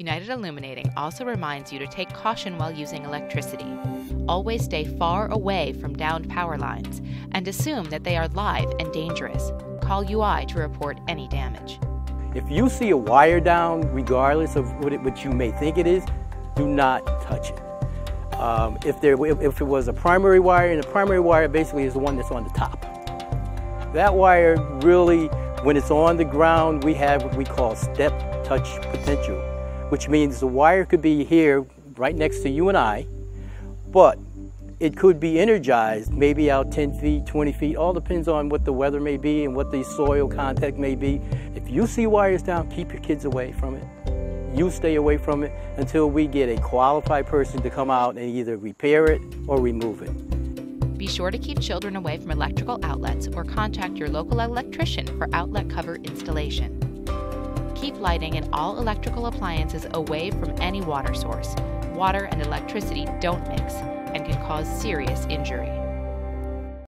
United Illuminating also reminds you to take caution while using electricity. Always stay far away from downed power lines and assume that they are live and dangerous. Call UI to report any damage. If you see a wire down, regardless of what, it, what you may think it is, do not touch it. Um, if, there, if, it was a primary wire, and the primary wire basically is the one that's on the top. That wire really, when it's on the ground, we have what we call step touch potential which means the wire could be here right next to you and I, but it could be energized maybe out 10 feet, 20 feet, all depends on what the weather may be and what the soil contact may be. If you see wires down, keep your kids away from it. You stay away from it until we get a qualified person to come out and either repair it or remove it. Be sure to keep children away from electrical outlets or contact your local electrician for outlet cover installation keep lighting and all electrical appliances away from any water source. Water and electricity don't mix and can cause serious injury.